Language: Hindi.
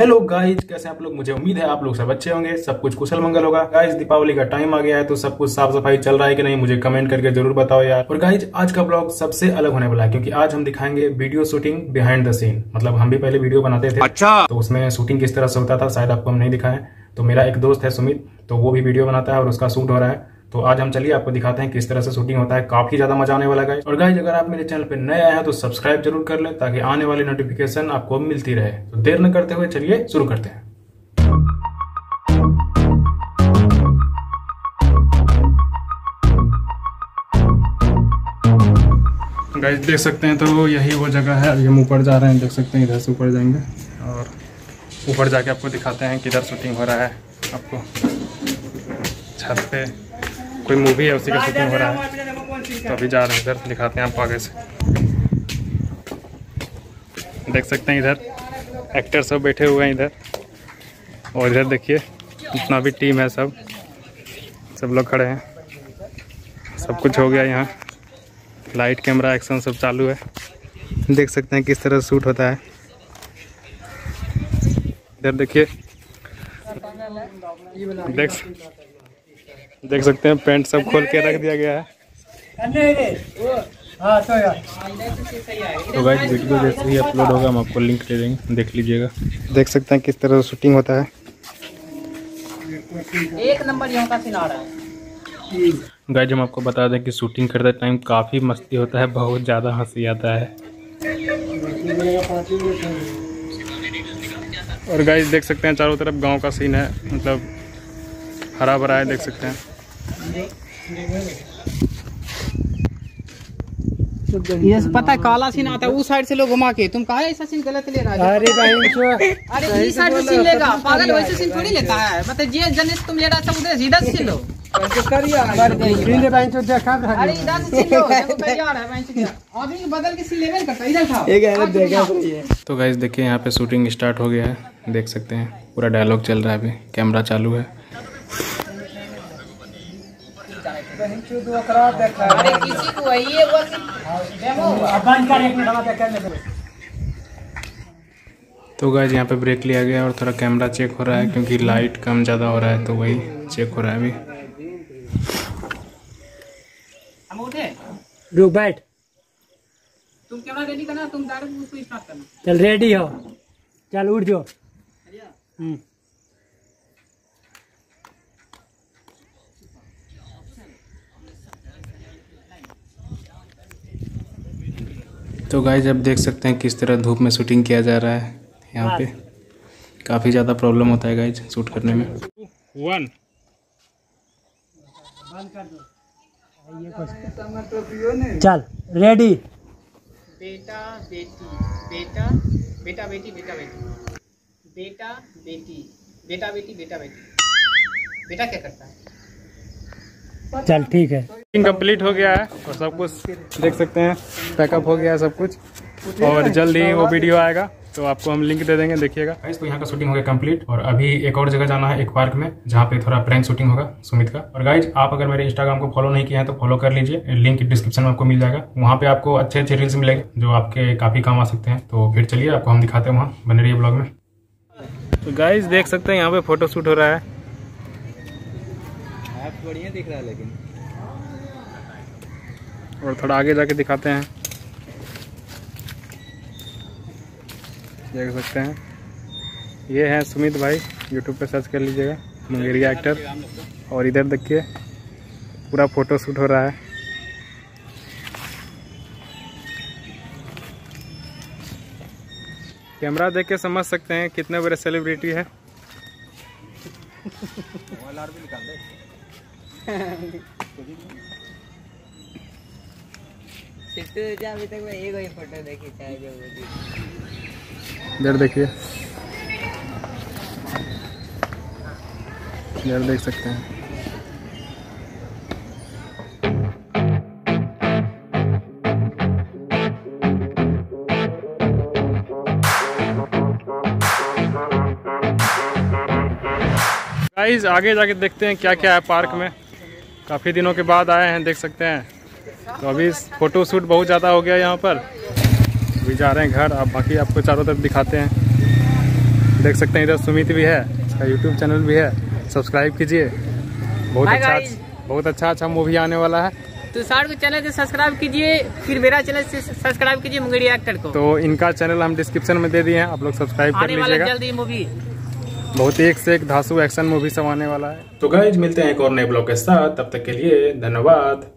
हेलो गाइज़ कैसे आप लोग? मुझे उम्मीद है आप लोग सब अच्छे होंगे। सब कुछ कुशल मंगल होगा। गाइज़ दीपावली का टाइम आ गया है तो सब कुछ साफ़ सफ़ाई चल रहा है कि नहीं? मुझे कमेंट करके ज़रूर बताओ यार। और गाइज़ आज का ब्लॉग सबसे अलग होने वाला है क्योंकि आज हम दिखाएँगे video shooting behind the scene मतलब हम भी पहले वीडियो बनाते थे। अच्छा। तो उसमें शूटिंग किस तरह से होता था शायद आपको हम नहीं दिखाएँ। तो मेरा एक दोस्त है सुमित तो वो भी वीडियो बनाता है और उसका शूट हो रहा है। तो आज हम चलिए आपको दिखाते हैं किस तरह से शूटिंग होता है। काफ़ी ज़्यादा मज़ा आने वाला है और गाइज़ अगर आप मेरे चैनल पे नए आए हैं तो सब्सक्राइब ज़रूर कर लें ताकि आने वाली नोटिफिकेशन आपको मिलती रहे। तो देर न करते हुए चलिए शुरू करते हैं। गाइस देख सकते हैं तो यही वो जगह है। अभी हम ऊपर जा रहे हैं, देख सकते हैं इधर से ऊपर जाएँगे। और ऊपर जाके आपको दिखाते हैं किधर शूटिंग हो रहा है। आपको छत पे कोई मूवी है उसी का शूटिंग हो रहा है तो अभी जा रहे हैं इधर दिखाते हैं आपको आगे से। देख सकते हैं इधर एक्टर सब बैठे हुए हैं इधर। और इधर देखिए जितना भी टीम है सब सब लोग खड़े हैं। सब कुछ हो गया यहाँ। लाइट कैमरा एक्शन सब चालू है। देख सकते हैं किस तरह शूट होता है। इधर देखिए। देख देख सकते हैं पेंट सब खोल के रख दिया गया है। तो गाइस वीडियो जैसे ही अपलोड होगा हम आपको लिंक दे देंगे देख लीजिएगा। देख सकते हैं किस तरह से शूटिंग होता है। एक नंबर यहाँ का सीन रहा है। गाइज़ हम आपको बता दें कि शूटिंग करते टाइम काफ़ी मस्ती होता है बहुत ज़्यादा हँसी आता है। और गाइज़ देख सकते हैं चारों तरफ़ गाँव का सीन है मतलब हरा भरा है देख सकते हैं। ये पता है काला सीन आता है उस साइड से लोग घुमा के। तुम कहा ऐसा सीन गलत ले रहा है? अरे भाई अरे इस साइड से सीन लेगा। पागल वैसे सीन थोड़ी लेता है। मतलब ये जनिस तुम ले रहा सब उधर से इधर से सीन लो। तो देखा अरे इधर से सीन लो। देखो तैयार है भाई से आदमी बदल के सीन लेवल करता है, इधर था एक है देखा तो गाइज़ देखिए यहाँ पे शूटिंग स्टार्ट हो गया है। देख सकते हैं पूरा डायलॉग चल रहा है अभी। कैमरा चालू है। अरे किसी को ये हुआ कि डेमो हुआ बंद कर एक मिनट देख तो गाइज़ यहाँ पे ब्रेक लिया गया और थोड़ा कैमरा चेक हो रहा है क्योंकि लाइट कम ज़्यादा हो रहा है तो वही चेक हो रहा है अभी। रुक बैठ। तुम कैमरा रेडी करना तुम डायरेक्ट उसको स्टार्ट करना। चल रेडी हो। चल उठ जाओ। हम्म। तो गाइज़ अब देख सकते हैं किस तरह धूप में शूटिंग किया जा रहा है। यहाँ पे काफ़ी ज़्यादा प्रॉब्लम होता है गाइज़ शूट करने में। वन चल रेडी बेटा बेटी बेटा बेटा बेटी बेटा बेटी। बेटा बेटी बेटा बेटी बेटा बेटी। बेटा क्या करता है? चल ठीक है। कंप्लीट हो गया है और सब कुछ देख सकते हैं। पैकअप हो गया है सब कुछ। और जल्द ही वो वीडियो आएगा तो आपको हम लिंक दे देंगे देखिएगा। तो यहाँ का शूटिंग हो गया कंप्लीट और अभी एक और जगह जाना है एक पार्क में जहाँ पे थोड़ा प्रैंक शूटिंग होगा सुमित का। और गाइज़ आप अगर मेरे इंस्टाग्राम को फॉलो नहीं किया है तो फॉलो कर लीजिए। लिंक डिस्क्रिप्शन में आपको मिल जाएगा। वहाँ पे आपको अच्छे अच्छे रील्स मिलेंगे जो आपके काफ़ी काम आ सकते हैं। तो फिर चलिए आपको हम दिखाते हैं वहाँ बने रहिए ब्लॉग में। तो गाइज़ देख सकते हैं यहाँ पे फ़ोटो शूट हो रहा है। बढ़िया दिख रहा है लेकिन। और थोड़ा आगे जाके दिखाते हैं। देख सकते हैं। ये हैं सुमित भाई यूट्यूब पे सर्च कर लीजिएगा मंगेरिया एक्टर और इधर देखिए पूरा फ़ोटो शूट हो रहा है। कैमरा देख के समझ सकते हैं कितने बड़े सेलिब्रिटी है। इधर देखिए। इधर देख सकते हैं। आगे जाके देखते हैं क्या क्या है पार्क में। काफ़ी दिनों के बाद आए हैं, देख सकते हैं। तो अभी फ़ोटो शूट बहुत ज़्यादा हो गया यहाँ पर। अभी जा रहे हैं घर अब बाकी आपको चारों तरफ़ दिखाते हैं। देख सकते हैं इधर सुमित भी है इसका यूट्यूब चैनल भी है। सब्सक्राइब कीजिए। बहुत अच्छा बहुत अच्छा अच्छा मूवी आने वाला है। तो सार को चैनल से सब्सक्राइब कीजिए फिर मेरा चैनल से सब्सक्राइब कीजिए मुंगेरी एक्टर को। तो इनका चैनल हम डिस्क्रिप्शन में दे दिए हैं आप लोग सब्सक्राइब कर लीजिएगा। जल्दी मूवी बहुत एक से एक धासु एक्शन मूवी सब आने वाला है। तो गाइज़ मिलते हैं एक और नए ब्लॉग के साथ तब तक के लिए धन्यवाद।